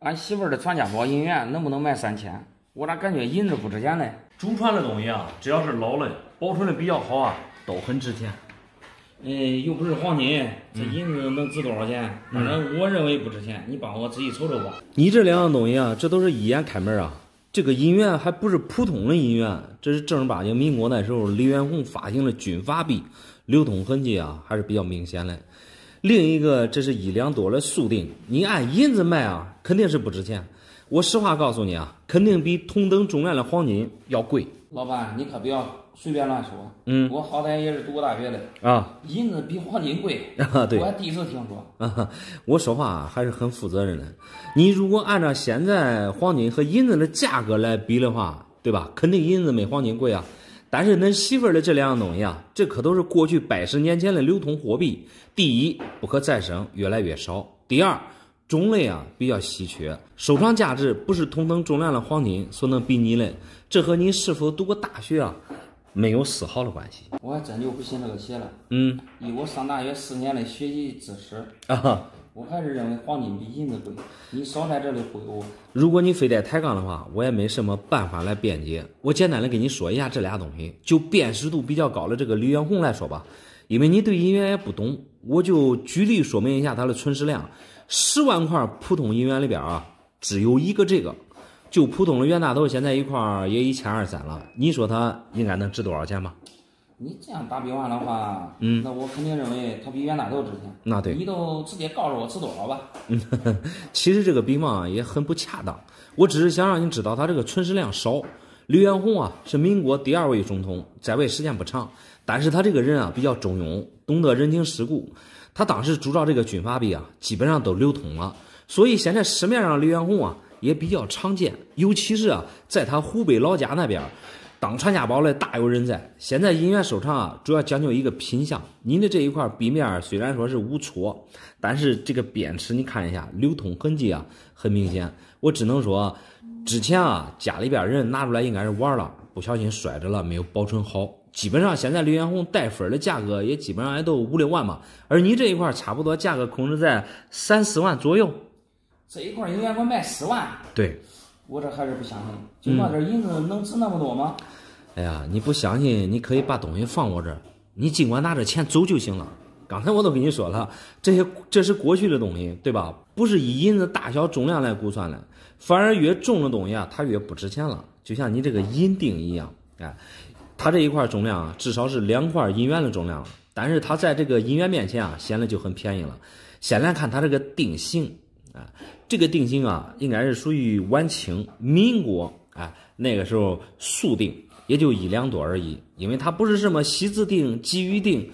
俺媳妇儿的传家宝银元能不能卖三千？我咋感觉银子不值钱呢？祖传的东西啊，只要是老的，保存的比较好啊，都很值钱。哎，又不是黄金，这银子能值多少钱？反正我认为不值钱，你帮我仔细瞅瞅吧。你这两样东西啊，这都是一眼开门啊。这个银元还不是普通的银元，这是正儿八经民国那时候李元洪发行的军阀币，流通痕迹啊还是比较明显的。另一个，这是一两多的速定，你按银子卖啊，肯定是不值钱。我实话告诉你啊，肯定比同等重量的黄金要贵。老板，你可不要随便乱说。嗯，我好歹也是读过大学的啊，银子比黄金贵 啊。对，我还第一次听说。啊，我说话还是很负责任的。你如果按照现在黄金和银子的价格来比的话，对吧？肯定银子没黄金贵啊。但是恁媳妇儿的这两样东西啊，这可都是过去百十年前的流通货币。第一，不可再生，越来越少；第二，种类啊比较稀缺，收藏价值不是同等重量的黄金所能比拟的。这和你是否读过大学啊没有丝毫的关系。我还真就不信这个邪了。嗯，以我上大学四年的学习知识啊。我还是认为黄金比银子贵，你少在这里忽悠我。如果你非得抬杠的话，我也没什么办法来辩解。我简单的跟你说一下这俩东西，就辨识度比较高的这个李元洪来说吧，因为你对银元也不懂，我就举例说明一下它的存世量。十万块普通银元里边啊，只有一个这个，就普通的袁大头现在一块也一千二三了，你说它应该能值多少钱吧？你这样打比方的话，嗯，那我肯定认为它比袁大头值钱。那对，你都直接告诉我值多少吧。嗯，其实这个比方也很不恰当，我只是想让你知道它这个存世量少。刘元洪啊是民国第二位总统，在位时间不长，但是他这个人啊比较中庸，懂得人情世故。他当时铸造这个军阀币啊，基本上都流通了，所以现在市面上刘元洪啊也比较常见，尤其是啊在他湖北老家那边。当传家宝的大有人在。现在银元收藏啊，主要讲究一个品相。您的这一块壁面虽然说是无错，但是这个边齿你看一下，流通痕迹啊很明显。我只能说，之前啊家里边人拿出来应该是玩了，不小心摔着了，没有保存好。基本上现在刘元洪带分的价格也基本上也都五六万嘛，而你这一块差不多价格控制在三四万左右。这一块银元我卖十万。对。我这还是不相信，就那点银子能值那么多吗？哎呀，你不相信，你可以把东西放我这儿，你尽管拿着钱走就行了。刚才我都跟你说了，这些这是过去的东西，对吧？不是以银子大小重量来估算的，反而越重的东西啊，它越不值钱了。就像你这个银锭一样，哎，它这一块重量啊，至少是两块银元的重量，但是它在这个银元面前啊，显得就很便宜了。先来看它这个定型，啊。这个定型啊，应该是属于晚清民国啊，那个时候速定也就一两多而已，因为它不是什么锡子定、鲫鱼定，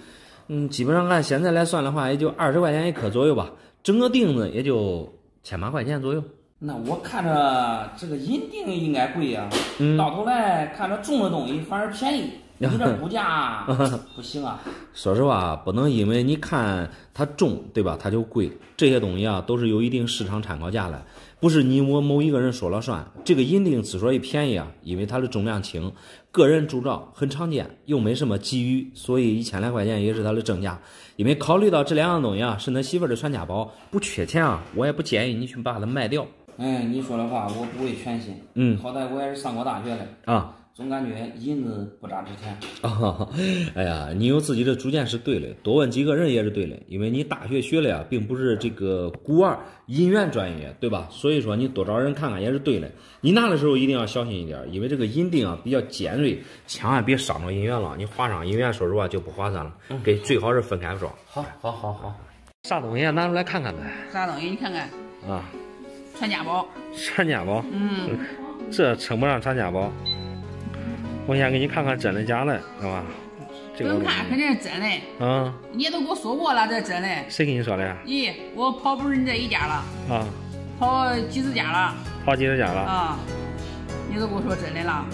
嗯，基本上按现在来算的话，也就二十块钱一颗左右吧，整个锭子也就千把块钱左右。那我看着这个银锭应该贵呀，到头来看着重的东西反而便宜。你这估价 不行啊！说实话，不能因为你看它重，对吧？它就贵。这些东西啊，都是有一定市场参考价的，不是你我某一个人说了算。这个银锭之所以便宜啊，因为它的重量轻，个人铸造很常见，又没什么给予，所以一千来块钱也是它的正价。因为考虑到这两样东西啊是恁媳妇的传家宝，不缺钱啊，我也不建议你去把它卖掉。哎，你说的话我不会全信。嗯，好歹我也是上过大学的啊。总感觉银子不咋值钱啊！哎呀，你有自己的主见是对的，多问几个人也是对的，因为你大学学的呀，并不是这个古二银元专业，对吧？所以说你多找人看看也是对的。你拿的时候一定要小心一点，因为这个银锭啊比较尖锐，千万别伤着银元了。你划伤银元，说实话就不划算了。给最好是分开装。好，好，好，好。啥东西啊？拿出来看看呗。啥东西？你看看。啊。传家宝。传家宝。嗯。这称不上传家宝。我先给你看看真的假的，是吧？这个看肯定是真的。嗯。你都给我说过了，这是真的。谁跟你说的？咦，我跑不是你这一家了。啊。跑几十家了。跑几十家了。啊。你都给我说真的了。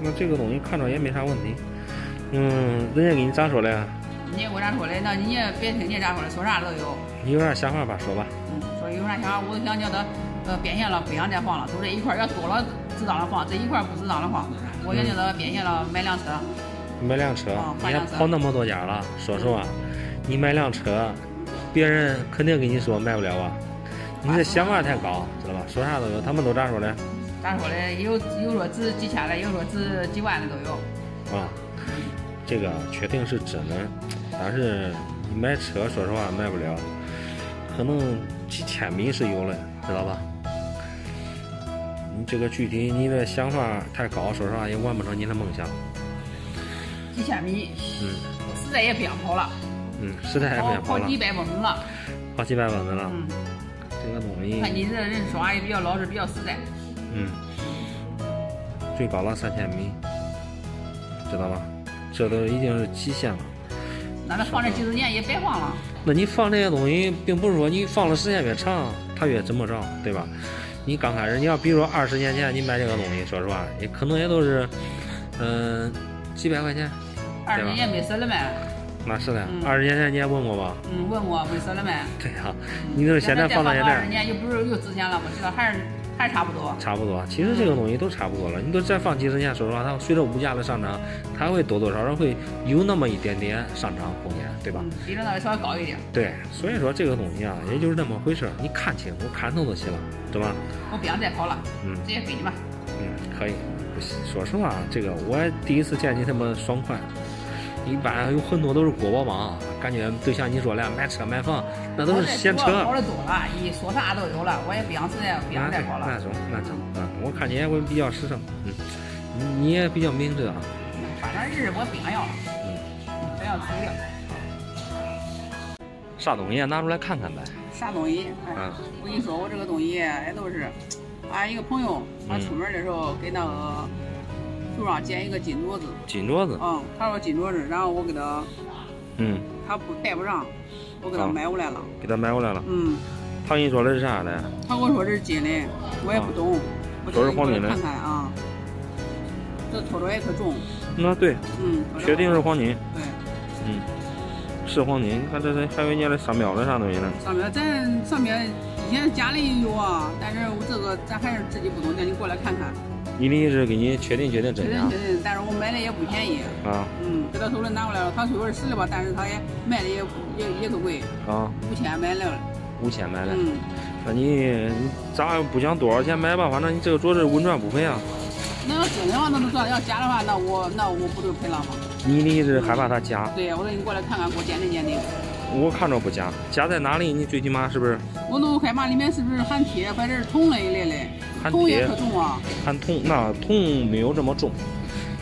那这个东西看着也没啥问题。嗯，人家给你咋说的？人家给我咋说的？那你也别听人家咋说的，说啥都有。你有啥想法吧？说吧。嗯，说有啥想法，我想叫他呃变现了，不想再放了，就这一块要多了值当的放，这一块不值当的放。我想叫他变现了，买辆车。买辆车，你还跑那么多家了？说实话，你买辆车，别人肯定跟你说卖不了啊。你这想法太高，知道吧？说啥都有，他们都咋说的？咋说的？有有说值几千的，有说值几万的都有。啊，这个确定是真的，但是你买车，说实话买不了，可能几千米是有的，知道吧？你这个具体你的想法太高，说实话也完不成你的梦想。几千米，嗯实在也不想跑了，嗯，实在也不想跑了跑几，百公里了。跑几百万子了。嗯，这个东西，看你这人说话也比较老实，比较实在。嗯，最高了三千米，知道吧？这都已经是极限了。那他放这几十年也白放了。那你放这些东西，并不是说你放的时间越长，它越怎么着，对吧？你刚开始，你要比如说二十年前你买这个东西，说实话，也可能也都是，嗯、几百块钱。二十年也没事了卖。那是的，嗯二十年前你也问过吧？嗯，问过没事了卖。对呀、你这现在放到现在二十在，年又不是又值钱了我？知道还是还差不多。差不多。其实这个东西都差不多了，你都再放几十年，说实话，它随着物价的上涨，它会多多少少会有那么一点点上涨空间，对吧？嗯，比这那个稍微高一点。对，所以说这个东西啊，也就是那么回事儿，你看清我、看透就行了，对吧？我不想再跑了，嗯直接给你吧。嗯，可以。说实话，这个我也第一次见你这么爽快。一般有很多都是国宝帮，感觉就像你说的，买车买房那都是闲扯。跑的多了，一说啥都有了，我也不想实在不想再说了。那中那中啊，我看你也会比较实诚，嗯，你你也比较明智啊，反正日我不想要了，嗯，不要出掉。啥东西拿出来看看呗。啥东西？哎嗯，我跟你说，我这个东西也都是，俺一个朋友，他嗯出门的时候给那个树上捡一个金镯子，金镯子，嗯，他说金镯子，然后我给他，嗯，他不戴不上，我给他啊。买回来了，给他买回来了。嗯，他跟你说的是啥的？他跟我说这是金的，我也不懂，说是黄金的看看啊，这瞅着也可重，那对，嗯，确定是黄金，对。嗯，是黄金。你看这这还有人家的商标的啥东西呢？商标咱上面以前家里有啊，但是我这个咱还是自己不懂，叫你过来看看，你的意思是给你确定确定确真假认确定。但是我买的也不便宜，啊嗯，给他手里拿过来了，他虽说是实的吧，但是他也卖的也也也可贵，啊，五千买了，五千买的。嗯，那你你咱不讲多少钱买吧，反正你这个镯子稳赚不赔啊。那要真的话那就算了，要假的话那我那我不就赔了吗？你的意思是害怕它假？对，我说你过来看看，给我鉴定鉴定，我看着不假，假在哪里？你最起码是不是我都害怕里面是不是含铁或者是铜了一类的，含铜也铁可重啊，含铜？那铜没有这么重。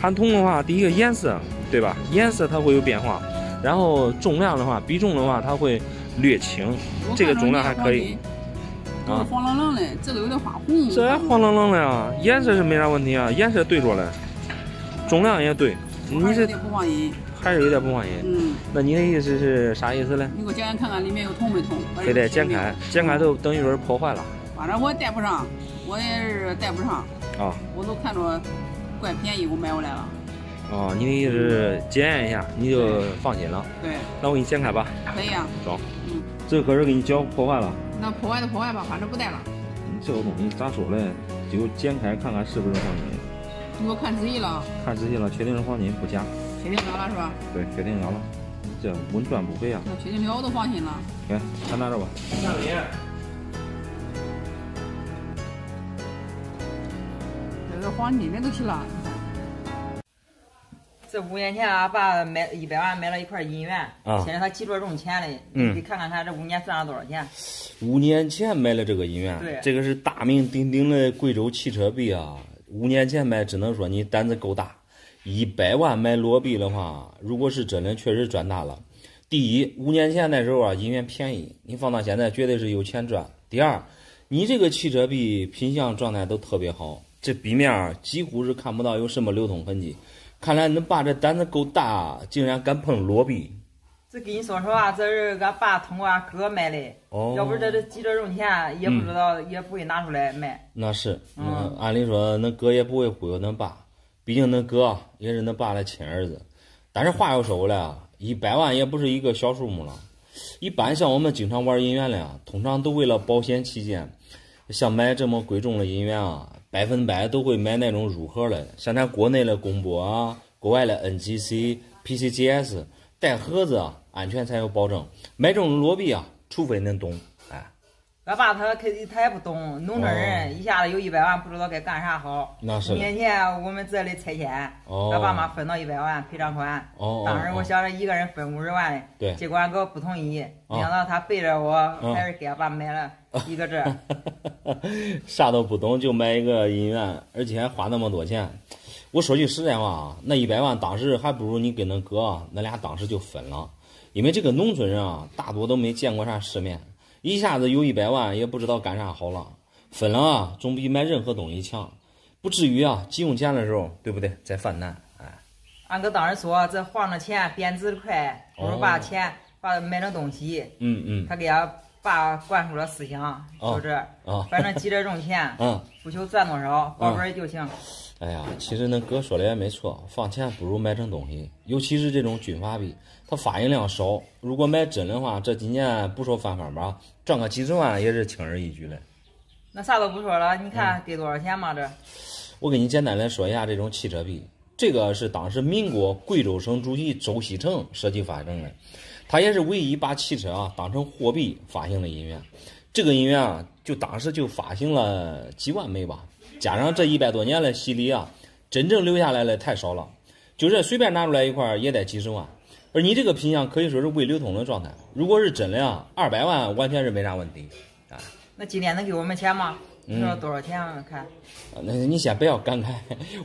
含铜的话，第一个颜色，对吧？颜色它会有变化，然后重量的话，比重的话，它会略轻。这个重量还可以都是啊黄愣愣的，这个有点发红，这黄愣愣的啊，颜色是没啥问题啊，颜色对着嘞，重量也对。我还是有你是点不放心，还是有点不放心。嗯。那你的意思是啥意思呢？你给我检检看看里面有铜没铜？非得剪开，剪开都。都等于说是破坏了反正我也戴不上，我也是戴不上，啊我都看着怪便宜，我买回来了。哦！你的意思是检验一下，你就放心了。对，那我给你剪开吧，可以啊。走。嗯，这可是给你脚破坏了。那破坏就破坏吧，反正不戴了。你这个东西咋说嘞？就剪开看看是不是黄金，你给我看仔细了，看仔细了，确定是黄金不假。确定了了是吧？对，确定了了，这稳赚不赔啊！那确定了我都放心了。来，咱拿着吧。这个黄金的都去了，这五年前俺爸买一百万买了一块银元，啊现在他急着用钱嘞，嗯你看看他这五年赚了多少钱？五年前买了这个银元，对这个是大名鼎鼎的贵州汽车币啊。五年前买，只能说你胆子够大。一百万买裸币的话，如果是真的，确实赚大了。第一，五年前那时候啊，银元便宜，你放到现在绝对是有钱赚。第二，你这个汽车币品相状态都特别好，这币面儿几乎是看不到有什么流通痕迹。看来恁爸这胆子够大，竟然敢碰裸币。这跟你说实话，这是俺爸通过俺哥买的，哦，要不是这这急着用钱，也不知道，也不会拿出来卖。那是，嗯嗯，按理说恁哥也不会忽悠恁爸，毕竟恁哥啊也是恁爸的亲儿子。但是话又说回来啊，一百万也不是一个小数目了。一般像我们经常玩银元的啊，通常都为了保险起见，像买这么贵重的银元啊，百分百都会买那种入盒的，像咱国内的公博啊，国外的 NGC、PCGS 带盒子啊，安全才有保证。买这种裸币啊，除非恁懂，哎，俺爸他肯定他也不懂，农村人一下子有一百万，不知道该干啥好。那是。的年前我们这里拆迁，哦。俺爸妈分到一百万赔偿款。哦哦当时我想着一个人分五十万，对。结果俺哥不同意，哦。没想到他背着我，嗯。还是给俺爸买了一个这。啥都不懂就买一个银元，而且还花那么多钱。我说句实在话啊，那一百万当时还不如你跟那哥啊，那俩当时就分了。因为这个农村人啊，大多都没见过啥世面，一下子有一百万也不知道干啥好了。分了啊，总比买任何东西强，不至于啊，急用钱的时候，对不对？再犯难，哎，俺哥当时说，这晃着钱贬值的快，我说把钱把买那东西。嗯嗯他给俺爸灌输了思想，哦就是，啊，反正急着挣钱，嗯。不求赚多少，保本就行。哎呀，其实那哥说的也没错，放钱不如买成东西，尤其是这种军阀币，它发行量少，如果买真的话，这几年不说翻番吧，赚个几十万也是轻而易举的。那啥都不说了，你嗯看给多少钱嘛？这我给你简单的说一下这种汽车币，这个是当时民国贵州省主席周锡成设计发行的，他也是唯一把汽车啊当成货币发行的银元。这个银元啊，就当时就发行了几万枚吧，加上这一百多年的洗礼啊，真正留下来的太少了，就这随便拿出来一块儿也得几十万。而你这个品相可以说是未流通的状态，如果是真的啊，二百万完全是没啥问题啊。那今天能给我们钱吗？嗯你说多少钱？啊看啊那你先不要感慨，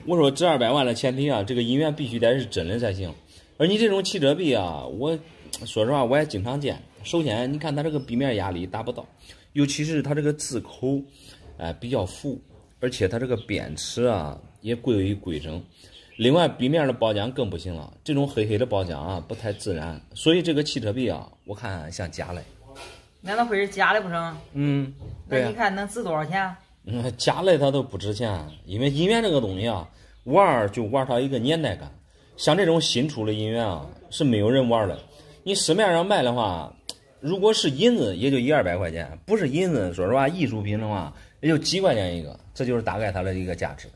我说这二百万的前提啊，这个银元必须得是真的才行。而你这种汽车币啊，我说实话我也经常见。首先，你看它这个壁面压力达不到，尤其是它这个字口，哎、比较浮，而且它这个边齿啊也过于规整。另外，壁面的包浆更不行了，这种黑黑的包浆啊不太自然，所以这个汽车币啊，我看像假的。难道会是假的不成？嗯，那你看能值多少钱？嗯，假的它都不值钱，因为银元这个东西啊，玩儿就玩它一个年代感。像这种新出的银元啊，是没有人玩的。你市面上卖的话，如果是银子，也就一二百块钱；不是银子，说实话，艺术品的话，也就几块钱一个。这就是大概它的一个价值。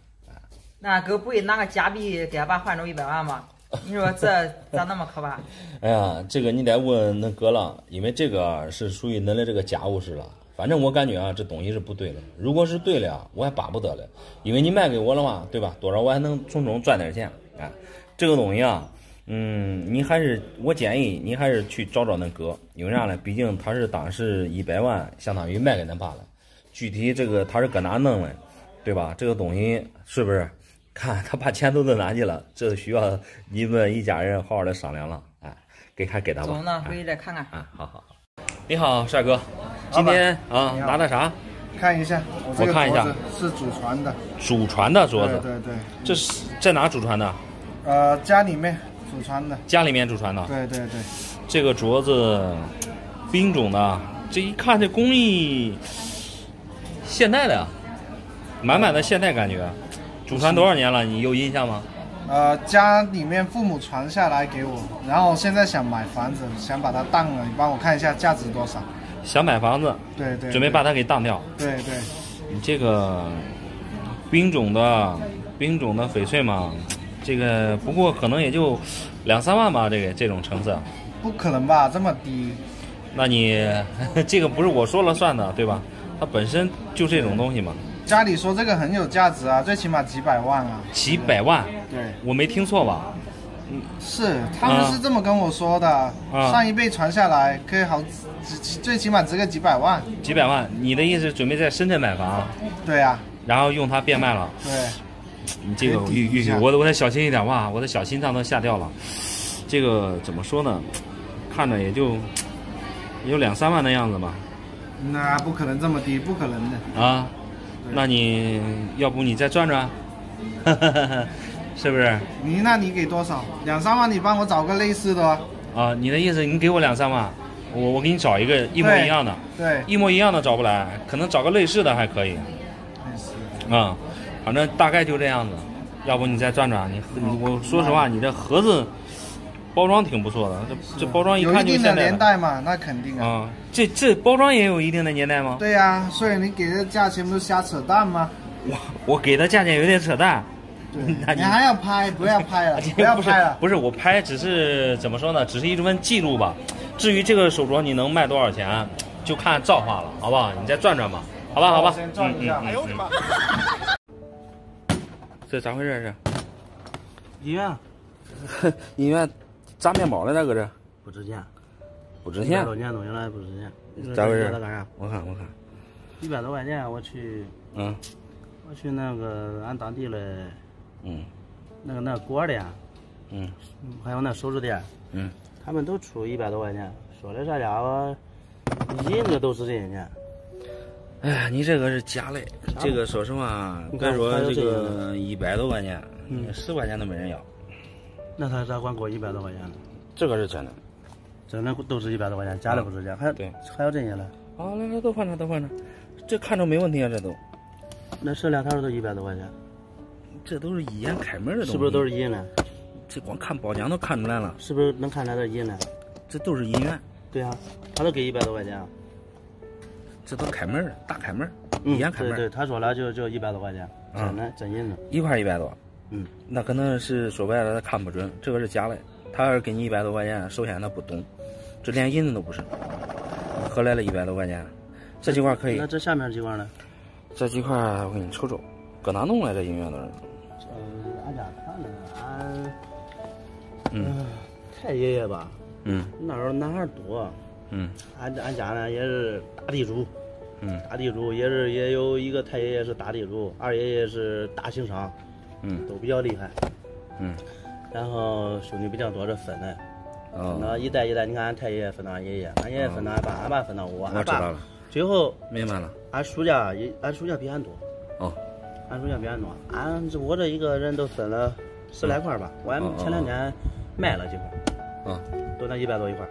那哥不会拿个假币给俺爸换走一百万吧？你说这 咋那么可怕？哎呀，这个你得问恁哥了，因为这个是属于恁的这个家务事了。反正我感觉啊，这东西是不对的。如果是对的啊，我还巴不得了，因为你卖给我的话，对吧？多少我还能从中赚点钱。啊，这个东西啊，嗯，你还是我建议你还是去找找恁哥，因为啥呢？毕竟他是当时一百万，相当于卖给恁爸了。具体这个他是搁哪弄的，对吧？这个东西是不是？看他把钱都弄哪去了，这需要你们一家人好好的商量了。哎，给还给他吧。走呢，哎回去再看看。啊，好好好。你好，帅哥，今天啊拿的啥？看一下，我我看一下是祖传的，祖传的镯子，对对对，这是在哪祖传的？呃，家里面祖传的，家里面祖传的。对对对，这个镯子，冰种的，这一看这工艺，现代的，满满的现代感觉。祖传多少年了？你有印象吗？呃，家里面父母传下来给我，然后现在想买房子，想把它当了，你帮我看一下价值多少？想买房子，对对，准备把它给当掉。对对，你这个冰种的冰种的翡翠嘛，这个不过可能也就两三万吧，这个这种成色。不可能吧，这么低？那你 这个不是我说了算的，对吧？它本身就这种东西嘛，家里说这个很有价值啊，最起码几百万啊。几百万，对，我没听错吧？是他们是这么跟我说的，啊上一辈传下来可以好几几最起码值个几百万。几百万，你的意思准备在深圳买房，对啊，然后用它变卖了？对，你这个可以抵一下我我得小心一点哇，我的小心脏都吓掉了。这个怎么说呢？看着也就也就两三万的样子吧。那不可能这么低，不可能的。啊，那你要不你再转转，是不是？你那你给多少？两三万，你帮我找个类似的哦。啊，你的意思你给我两三万，我我给你找一个一模一样的，对，一模一样的找不来，可能找个类似的还可以类似啊、反正大概就这样子。要不你再转转，你你我说实话，你这盒子包装挺不错的，这这包装一有一看就定的年现代的代嘛，那肯定啊。啊。这这包装也有一定的年代吗？对呀、所以你给的价钱不是瞎扯淡吗？我我给的价钱有点扯淡。对 那，你你还要拍？不要拍了，不要拍了。不是我拍，只是怎么说呢？只是一份记录吧。至于这个手镯你能卖多少钱，就看造化了，好不好？你再转转吧，好吧，好吧。先转一下。嗯嗯哎呦我的妈！这咋回事？是医院 医院炸面包了，咋搁这？不值钱，不值钱一百。多年东西了不值钱。咋回事这干啥？我看我看，一百多块钱，我去嗯我去那个俺当地的嗯那个那个锅店，嗯还有那首饰店，嗯，他们都出一百多块钱，说的这家伙银子都是这些钱。哎呀，你这个是假的，这个说实话，别说这个一百多块钱，嗯十块钱都没人要，那他咋管过一百多块钱呢？这个是真的。真的都是一百多块钱，假的不值钱，还对还有这些呢。啊，来来，都换上都换上，这看着没问题啊，这都，那这两套都一百多块钱，这都是一眼开门的东西，是不是都是银的？这光看包浆都看出来了，是不是能看出来是银的？这都是银元，对啊，他都给一百多块钱啊。这都开门的，大开门，嗯一眼开门，对对，他说了就就一百多块钱，啊真的真银子。一块一百多，嗯，那可能是说白了他看不准，这个是假的。他要是给你一百多块钱，首先他不懂，这连银子都不是，何来的一百多块钱？这几块可以那，这下面几块呢？这几块我给你瞅瞅，搁哪弄来这音乐都是？呃，俺家看的，俺嗯呃太爷爷吧，嗯那时候男孩多，嗯。俺俺家呢也是大地主，嗯。大地主也是也有一个太爷爷是大地主，二爷爷是大行商，嗯。都比较厉害。嗯，然后兄弟比较多，这分的，分哦，到一代一代，你看俺太爷爷分到俺爷爷，俺爷爷分到俺爸，俺爸分到我，我俺爸知道了，最后明白了。俺叔家也俺叔家比俺多，哦，俺叔家比俺多，俺这我这一个人都分了十来块吧，我前两天卖了几块，啊，都那一百多一块，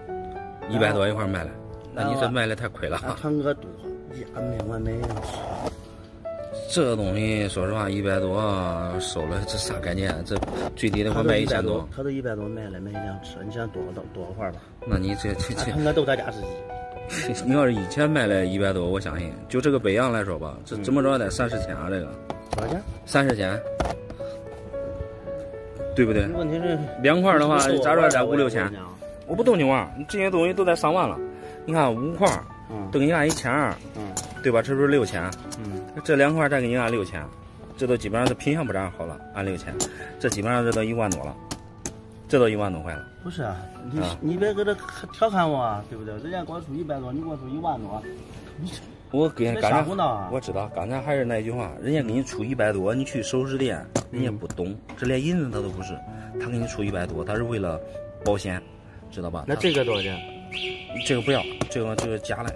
一百多一块卖了，那你这卖的太亏了俺啊！唱歌多，呀没完没了，这东西说实话，一百多收了，这啥概念？这最低的他都我卖一千多，，他都一百多卖了，买一辆车，你想多少多少块吧？那你这这俺这，唱歌都在家自己，你要是以前卖了一百多，我相信就这个北洋来说吧，这怎么着也得三四千啊，这个多少钱？三十千，对不对？问题是两块的话，咋着得五六千我不逗你玩儿，这些东西都得上万了。你看五块都给你按一千二，嗯对吧？这不是六千？嗯，这两块再给你按六千，这都基本上是品相不咋好了，按六千，这基本上这都一万多了，这都一万多块了。不是啊，你啊你别搁这调侃我啊，对不对？人家给我出一百多，你给我出一万多，我给这啥刚才胡闹啊？我知道，刚才还是那句话，人家给你出一百多，你去首饰店，人家不懂，这连银子他都不是，他给你出一百多，他是为了保险，知道吧？那这个多少钱？这个不要，这个这个假的，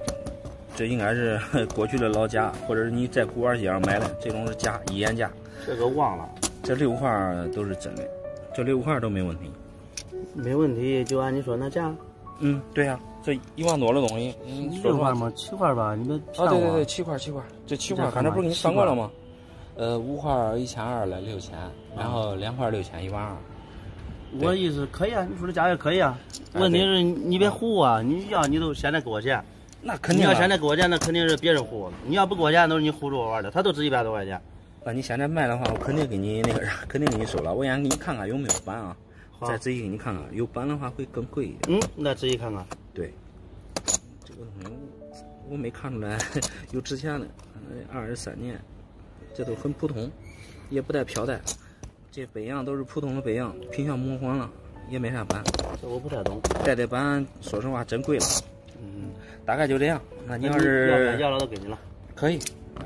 这应该是 过去的老假，或者是你在古玩街上买的，这种是假，一眼假。这个忘了，这六块儿都是真的，这六块儿都没问题。没问题，就按你说那价。嗯，对呀、这一万多的东西，嗯，说实话六块吗？七块吧，你们骗我。啊，对对对，七块七块，这七块这刚才不是给你七算过了吗？呃，五块一千二了，六千，然后两块六千，一万二。我意思可以啊，你说这价也可以啊。啊问题是你别唬我啊，你要你都现在给我钱，那肯定啊你要现在给我钱，那肯定是别人唬我。你要不给我钱，都是你唬着我玩的，他都值一百多块钱。那你现在卖的话，我肯定给你那个啥，肯定给你收了。我先给你看看有没有板啊，再仔细给你看看，有板的话会更贵一点。嗯，那仔细看看。对，这个东西我我没看出来 有值钱的，二十三年，这都很普通，也不带飘带，这北洋都是普通的北洋，品相模糊了，也没啥斑，这我不太懂。带的斑，说实话真贵了，嗯，大概就这样。那你要要是要了都给你了。可以，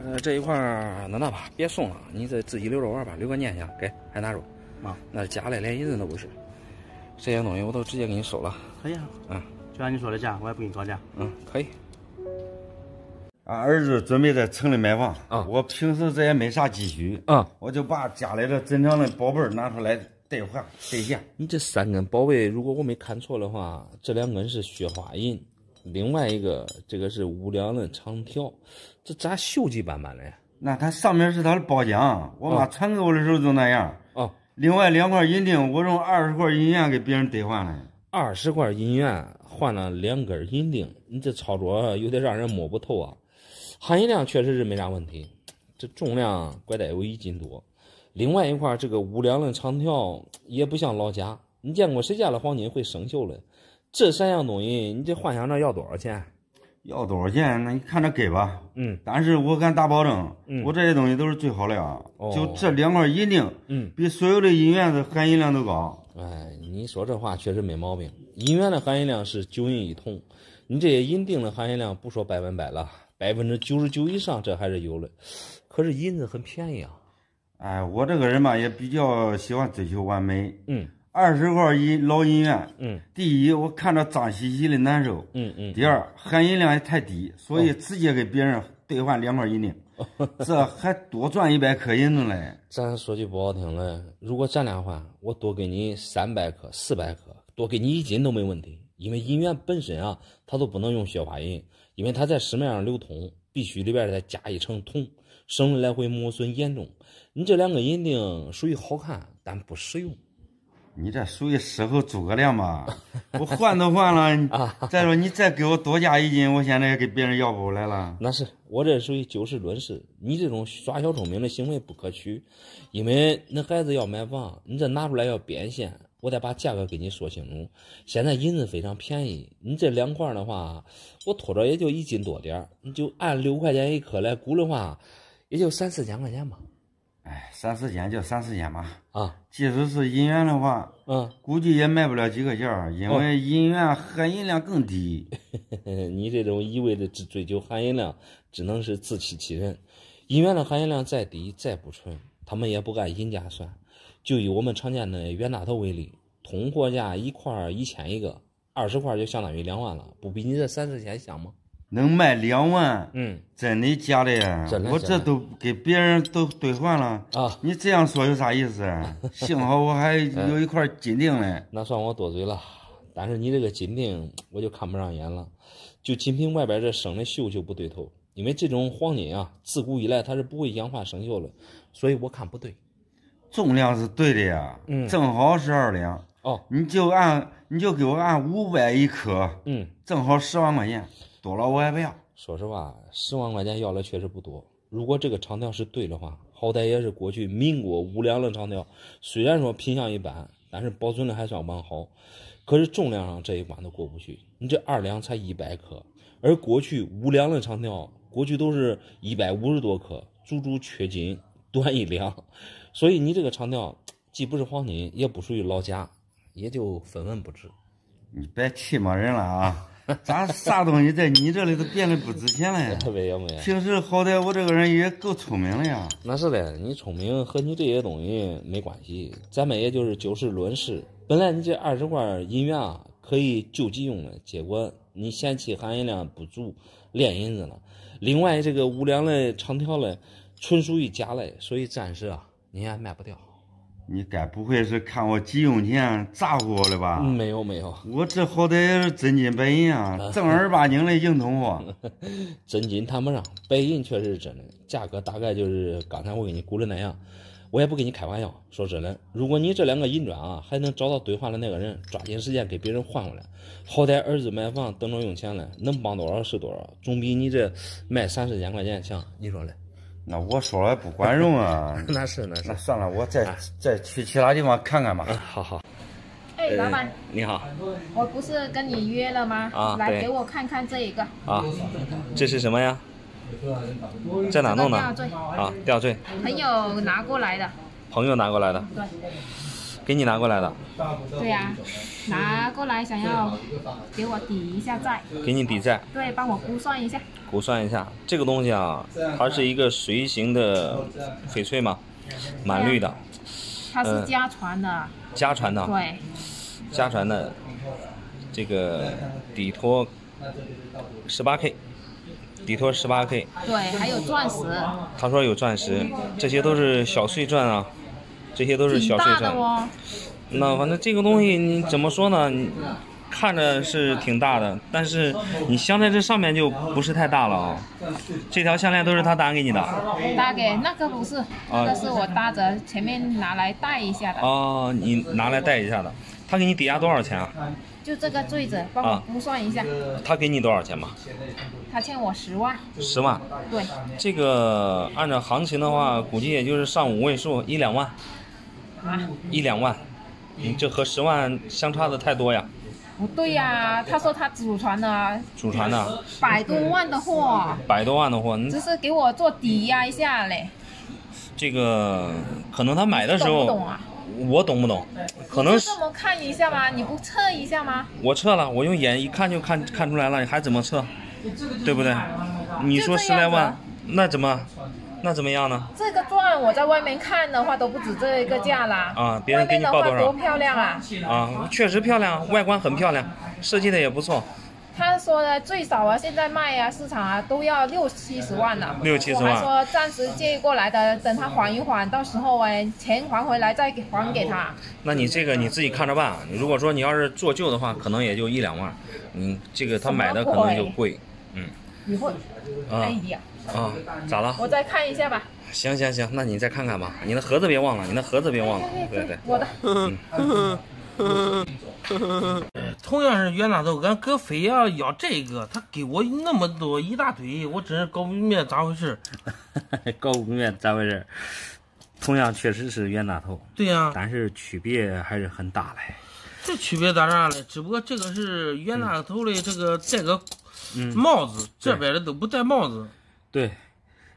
呃，这一块儿那那吧，别送了，你这自己留着玩吧，留个念想，给还拿着。啊，那假的连银子都不是，这些东西我都直接给你收了。可以啊。嗯，就按你说的价，我也不给你高价。嗯，可以。俺儿子准备在城里买房啊我平时这也没啥积蓄啊，我就把家里的珍藏的宝贝儿拿出来兑换兑现。你这三根宝贝，如果我没看错的话，这两根是雪花银，另外一个这个是五两的长条，这咋锈迹斑斑的呀？那它上面是它的包浆，我妈哦传给我的时候就那样。哦，另外两块银锭，我用二十块银元给别人兑换了。二十块银元换了两根银锭，你这操作有点让人摸不透啊。含银量确实是没啥问题，这重量怪得有一斤多。另外一块这个五两的长条也不像老假，你见过谁家的黄金会生锈了？这三样东西你这幻想着要多少钱？要多少钱？那你看着给吧。嗯，但是我敢打保证，嗯我这些东西都是最好的啊。哦就这两块银锭，嗯，比所有的银元的含银量都高。哎，你说这话确实没毛病。银元的含银量是九银一铜，你这些银锭的含银量不说百分百了，百分之九十九以上这还是有的。可是银子很便宜啊。哎，我这个人吧，也比较喜欢追求完美。嗯二十块银老银元，嗯第一我看着脏兮兮的难受，嗯嗯。第二含银量也太低，所以直接给别人兑换两块银锭，这还多赚一百颗银子嘞。咱说句不好听的，如果咱俩换，我多给你三百克、四百克，多给你一斤都没问题。因为银元本身啊，它都不能用雪花银，因为它在市面上流通，必须里边再加一层铜，省得来回磨损严重。你这两个银锭属于好看，但不实用。你这属于事后诸葛亮吧？我换都换了，再说你再给我多加一斤，我现在也给别人要不回来了。那是我这属于就事论事，你这种耍小聪明的行为不可取，因为那孩子要买房，你这拿出来要变现，我得把价格给你说清楚。现在银子非常便宜，你这两块的话，我拖着也就一斤多点儿，你就按六块钱一颗来估的话，也就三四千块钱吧。哎，三四千就三四千吧。啊，即使是银元的话，嗯，估计也卖不了几个件儿，因为银元含银量更低。你这种一味的只追求含银量，只能是自欺欺人。银元的含银量再低再不纯，他们也不按银价算。就以我们常见的冤大头为例，通货价一块一千一个，二十块就相当于两万了，不比你这三四千香吗？能卖两万，嗯，真的假的呀？真的我这都给别人都兑换了啊！你这样说有啥意思啊？幸好我还有一块金锭嘞。那算我多嘴了，但是你这个金锭我就看不上眼了，就仅凭外边这生的锈就不对头，因为这种黄金啊，自古以来它是不会氧化生锈的，所以我看不对。重量是对的呀，嗯正好是二两。哦，你就按你就给我按五百一颗，嗯，正好十万块钱，多了我也不要。说实话，十万块钱要的确实不多。如果这个长条是对的话，好歹也是过去民国五两的长条，虽然说品相一般，但是保存的还算完好。可是重量上这一关都过不去，你这二两才一百克，而过去五两的长条，过去都是一百五十多克，足足缺斤短一两。所以你这个长条既不是黄金，也不属于老假，也就分文不值。你别气骂人了啊！咱啥东西在你这里都变得不值钱了呀？没有没有。平时好歹我这个人也够聪明的呀。那是的，你聪明和你这些东西没关系，咱们也就是就事论事。本来你这二十块银元啊，可以救急用的，结果你嫌弃含银量不足，炼银子了。另外这个五两的长条嘞，纯属于假嘞，所以暂时啊，你也卖不掉。你该不会是看我急用钱咋唬我的吧？嗯没有没有，我这好歹也是真金白银啊，正儿八经的硬通货。真金谈不上，白银确实是真的，价格大概就是刚才我给你估的那样。我也不跟你开玩笑，说真的，如果你这两个银砖啊还能找到兑换的那个人，抓紧时间给别人换回来，好歹儿子买房等着用钱呢，能帮多少是多少，总比你这卖三四千块钱强，你说嘞？那我说了也不管用啊。那是那是那算了，我再再去其他地方看看吧。好好。哎，老板，你好我不是跟你约了吗？啊对来给我看看这一个。啊，这是什么呀？在哪弄的？吊坠啊，吊坠，朋友拿过来的。朋友拿过来的，对。给你拿过来的，对呀、拿过来想要给我抵一下债。给你抵债。对，帮我估算一下。估算一下，这个东西啊，它是一个随形的翡翠嘛，满绿的，它是呃家传的。家传的，对，家传的，这个底托十八 K，底托十八 K，对，还有钻石，他说有钻石，这些都是小碎钻啊，这些都是小碎钻。那反正这个东西你怎么说呢？你看着是挺大的，但是你镶在这上面就不是太大了啊。这条项链都是他搭给你的。搭给那个不是，那个是我搭着前面拿来戴一下的。哦，你拿来戴一下的。他给你抵押多少钱啊？就这个坠子，帮我啊估算一下。他给你多少钱嘛？他欠我十万。十万。对，这个按照行情的话，估计也就是上五位数，一两万，啊，一两万。你这和十万相差的太多呀。不对呀、他说他祖传的祖传的，百多万的货，百多万的货，你只是给我做抵押一下嘞。这个可能他买的时候，懂不懂啊？我懂不懂？可能是这么看一下吗？你不测一下吗？我测了，我用眼一看就看看出来了，你还怎么测？对不对？你说十来万，那怎么，那怎么样呢？这个钻我在外面看的话都不止这个价啦。啊别人给你报多漂亮啊！啊，确实漂亮，外观很漂亮，设计的也不错。他说的最少啊，现在卖啊，市场啊都要六七十万呢。六七十万我还说暂时借过来的，等他缓一缓，到时候哎钱还回来再给还给他。那你这个你自己看着办。如果说你要是做旧的话，可能也就一两万。嗯，这个他买的可能就贵。嗯，以后？啊哎呀，啊，咋了？我再看一下吧。行行行，那你再看看吧。你的盒子别忘了，你的盒子别忘了。对对。我的。同样是冤大头，俺哥非要要这个，他给我那么多一大堆，我真是搞不明白咋回事。搞不明白咋回事？同样确实是冤大头，对呀、但是区别还是很大嘞。这区别咋啥嘞？只不过这个是冤大头的这个戴个嗯。帽子，这边的都不戴帽子。对，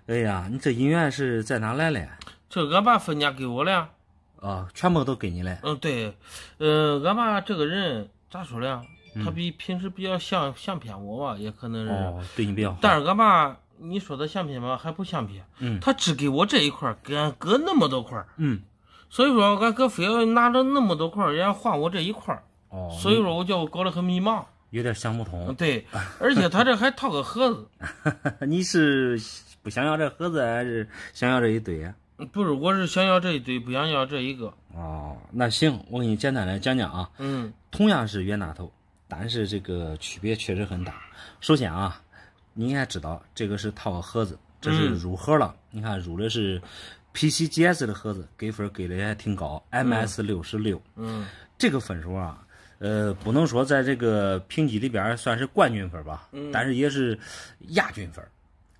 哎呀，你这银元是在哪来嘞？这俺爸分家给我了。啊，全部都给你嘞。嗯，对，呃，俺爸这个人咋说呢？他嗯比平时比较相相偏我吧，也可能是。哦，对你比较好。但是俺爸，你说他相偏吧，还不相偏。嗯他只给我这一块，给俺哥那么多块。嗯。所以说，俺哥非要拿着那么多块儿，人家换我这一块儿。哦。所以说，我叫我搞得很迷茫。有点想不通。嗯对，而且他这还套个盒子。你是不想要这盒子，还是想要这一堆啊？不是，我是想要这一堆，不想要这一个。哦，那行，我给你简单的讲讲啊。嗯。同样是冤大头，但是这个区别确实很大。首先啊，你应该知道这个是套个盒子，这是嗯入盒了。你看入的是 PCGS 的盒子，给分给的还挺高，MS 六十六。嗯。这个分数啊，呃，不能说在这个评级里边算是冠军分吧，嗯但是也是亚军分，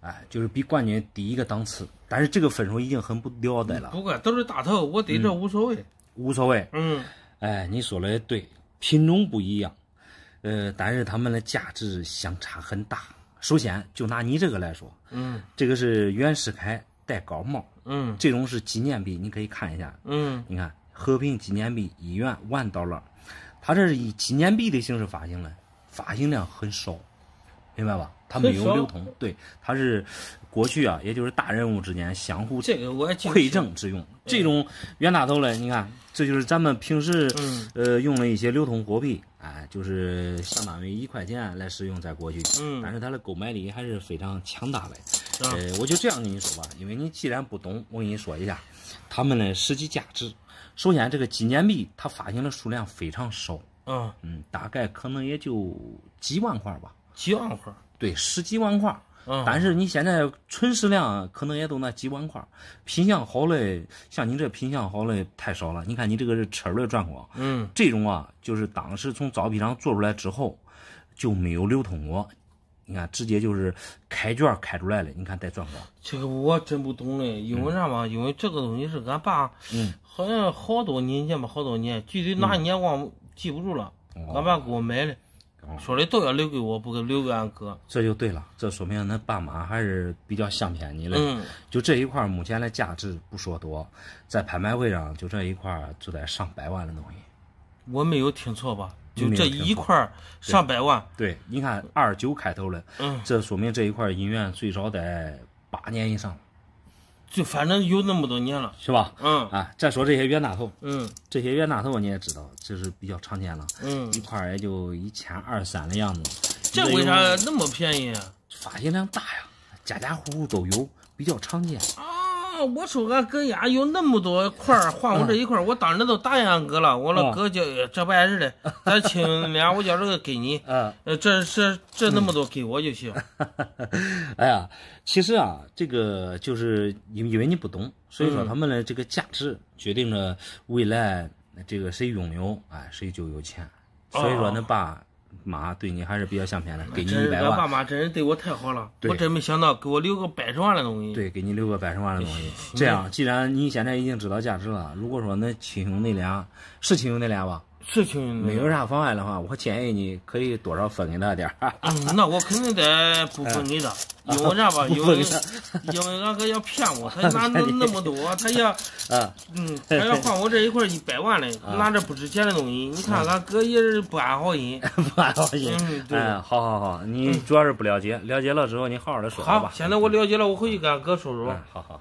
哎，就是比冠军低一个档次。但是这个分数已经很不了得了，不过都是大头，我对这无所谓。无所谓。嗯，哎，你说的也对，品种不一样，呃，但是它们的价值相差很大。首先，就拿你这个来说，嗯，这个是袁世凯戴高帽，嗯，这种是纪念币，你可以看一下，嗯，你看和平纪念币一元 one dollar，它这是以纪念币的形式发行的，发行量很少，明白吧？它没有流通，对，它是过去啊，也就是大人物之间相互这个我也记不馈赠之用。这种冤大头嘞，你看，这就是咱们平时、嗯呃用的一些流通货币，哎，就是相当于一块钱来使用在过去，嗯但是它的购买力还是非常强大的。啊呃，我就这样跟你说吧，因为你既然不懂，我跟你说一下它们的实际价值。首先，这个纪念币它发行的数量非常少，嗯嗯，大概可能也就几万块吧，几万块，对，十几万块。嗯但是你现在存世量可能也都那几万块，品相好的，像你这品相好的太少了。你看你这个是车的状况，嗯，这种啊，就是当时从造币厂做出来之后就没有流通过，你看直接就是开卷开出来了，你看带钻光。这个我真不懂嘞，因为啥嘛？因为这个东西是俺爸，嗯，好像好多年前吧，好多年，具体哪一年忘记不住了。哦俺爸给我买的，说的都要留给我，不给留给俺哥。这就对了，这说明恁爸妈还是比较相偏你的。嗯就这一块儿目前的价值不说多，在拍卖会上就这一块儿就得上百万的东西。我没有听错吧？就这一块儿上百万。对，你看二九开头的，嗯这说明这一块银元最少得八年以上，就反正有那么多年了。是吧？嗯啊，再说这些冤大头，嗯，这些冤大头你也知道，这是比较常见了，嗯一块也就一千二三的样子。这为啥那么便宜啊？发行量大呀？家家户户都有，比较常见。啊，我说俺哥呀有那么多块儿换我这一块儿，我当时都答应俺哥了。我说嗯哥叫这不碍事的，咱亲俩我叫这个给你，嗯，呃，这这这那么多给我就行。哎呀，其实啊，这个就是因因为你不懂，所以说嗯他们的这个价值决定着未来这个谁拥有，哎，谁就有钱。所以说，恁爸妈对你还是比较相偏的，给你一百万，俺爸妈真是对我太好了，我真没想到给我留个百十万的东西。对，给你留个百十万的东西。这样，既然你现在已经知道价值了，如果说恁亲兄弟俩是亲兄弟俩吧？是挺有没有啥妨碍的话，我建议你可以多少分给他点儿。嗯，那我肯定得不分给他，因为啥吧？因为因为俺哥要骗我，他拿那那么多，他要啊，嗯，他要换我这一块一百万嘞，啊拿着不值钱的东西。你看俺哥也是不安好心，不安好心。嗯，好好好，你主要是不了解，了解了之后你好好的说说吧。好，现在我了解了，我回去跟俺哥说说。嗯好好好。